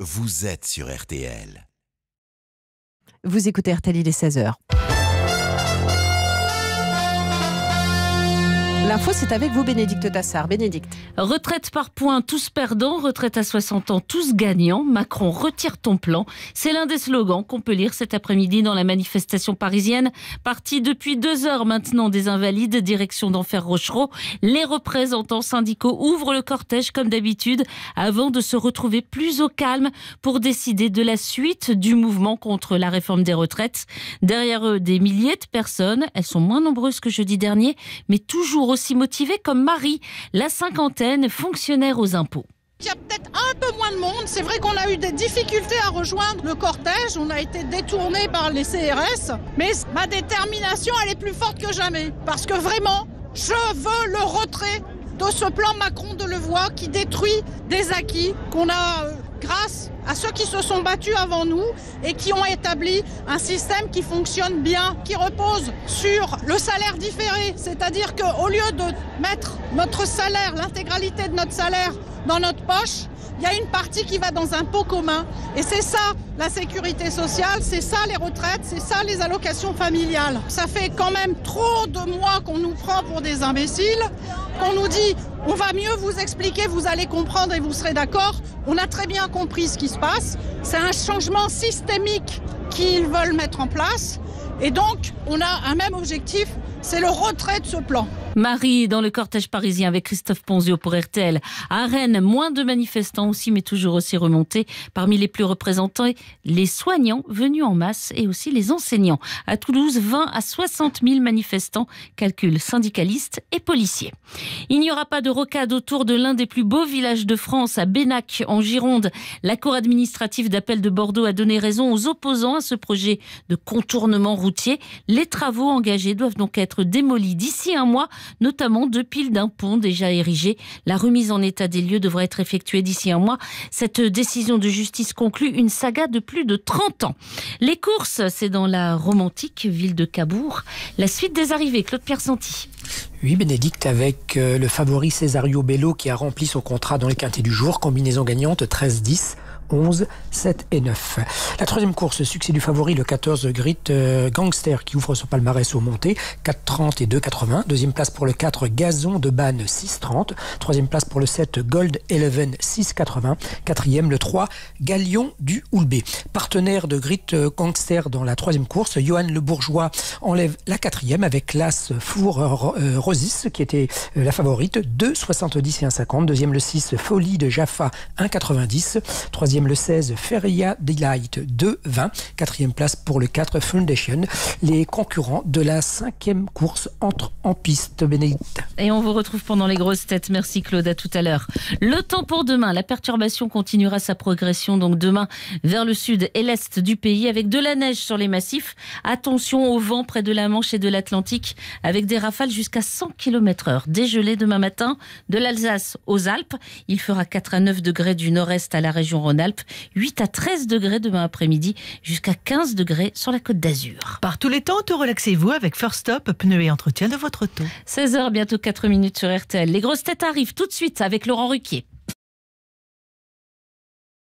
vous êtes sur RTL. Vous écoutez RTL, il est 16h. L'info, c'est avec vous, Bénédicte Tassard. Bénédicte. Retraite par points, tous perdants. Retraite à 60 ans, tous gagnants. Macron, retire ton plan. C'est l'un des slogans qu'on peut lire cet après-midi dans la manifestation parisienne. Partie depuis deux heures maintenant des Invalides, direction d'Enfer Rochereau. Les représentants syndicaux ouvrent le cortège comme d'habitude avant de se retrouver plus au calme pour décider de la suite du mouvement contre la réforme des retraites. Derrière eux, des milliers de personnes. Elles sont moins nombreuses que jeudi dernier, mais toujours aussi motivée comme Marie, la cinquantaine, fonctionnaire aux impôts. Il y a peut-être un peu moins de monde. C'est vrai qu'on a eu des difficultés à rejoindre le cortège. On a été détourné par les CRS. Mais ma détermination, elle est plus forte que jamais. Parce que vraiment, je veux le retrait de ce plan Macron de Levoix qui détruit des acquis qu'on a euh, grâce à ceux qui se sont battus avant nous et qui ont établi un système qui fonctionne bien, qui repose sur le salaire différé. C'est-à-dire qu'au lieu de mettre notre salaire, l'intégralité de notre salaire dans notre poche, il y a une partie qui va dans un pot commun. Et c'est ça la sécurité sociale, c'est ça les retraites, c'est ça les allocations familiales. Ça fait quand même trop de mois qu'on nous prend pour des imbéciles, qu'on nous dit on va mieux vous expliquer, vous allez comprendre et vous serez d'accord. On a très bien compris ce qui se passe. C'est un changement systémique qu'ils veulent mettre en place. Et donc, on a un même objectif, c'est le retrait de ce plan. Marie dans le cortège parisien avec Christophe Ponzio pour RTL. À Rennes, moins de manifestants aussi, mais toujours aussi remontés. Parmi les plus représentés, les soignants venus en masse et aussi les enseignants. À Toulouse, 20 à 60 000 manifestants, calcul syndicalistes et policiers. Il n'y aura pas de rocade autour de l'un des plus beaux villages de France, à Bénac, en Gironde. La Cour administrative d'appel de Bordeaux a donné raison aux opposants à ce projet de contournement routier. Les travaux engagés doivent donc être démolis d'ici un mois notamment deux piles d'un pont déjà érigé. La remise en état des lieux devrait être effectuée d'ici un mois. Cette décision de justice conclut une saga de plus de 30 ans. Les courses, c'est dans la romantique ville de Cabourg. La suite des arrivées, Claude Pierre Santi. Oui, Bénédicte, avec euh, le favori Cesario Bello qui a rempli son contrat dans les quintés du jour, combinaison gagnante 13-10. 11, 7 et 9. La troisième course, succès du favori, le 14 Grit euh, Gangster qui ouvre son palmarès au monté, 4,30 et 2,80. Deuxième place pour le 4 Gazon de Banne, 6,30. Troisième place pour le 7 Gold Eleven, 6,80. Quatrième, le 3 Galion du Houlbé. Partenaire de Grit euh, Gangster dans la troisième course, Johan Le Bourgeois enlève la quatrième avec l'As Four euh, Rosis qui était la favorite, 2,70 et 1,50. Deuxième, le 6 Folie de Jaffa, 1,90. Troisième le 16, Feria Delight 2-20. Quatrième place pour le 4, Foundation. Les concurrents de la cinquième course entrent en piste, Bénédicte. Et on vous retrouve pendant les grosses têtes. Merci Claude, à tout à l'heure. Le temps pour demain, la perturbation continuera sa progression, donc demain vers le sud et l'est du pays, avec de la neige sur les massifs. Attention au vent près de la Manche et de l'Atlantique, avec des rafales jusqu'à 100 km heure. Dégelé demain matin, de l'Alsace aux Alpes. Il fera 4 à 9 degrés du nord-est à la région Rhône 8 à 13 degrés demain après-midi, jusqu'à 15 degrés sur la côte d'Azur. Par tous les temps, te relaxez-vous avec First Stop, pneus et entretien de votre auto. 16h, bientôt 4 minutes sur RTL. Les grosses têtes arrivent tout de suite avec Laurent Ruquier.